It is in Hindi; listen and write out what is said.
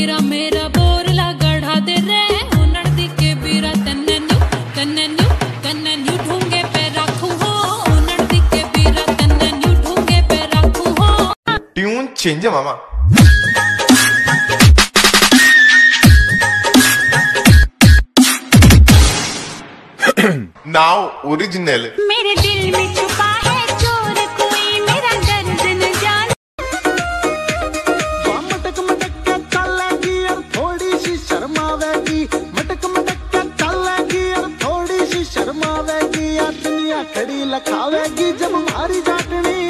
बीरा मेरा बोरला गढ़ा दे रहे उनड़ दी के बीरा तन्नन्यू तन्नन्यू तन्नन्यू ढूँगे पे रखू हो। उनड़ दी के बीरा तन्नन्यू ढूँगे पे रखू हो। ट्यून चेंज है मामा। नाउ ओरिजिनल मेरे दिल में छुपा खड़ी लखावेगी जब मारी जाटनी।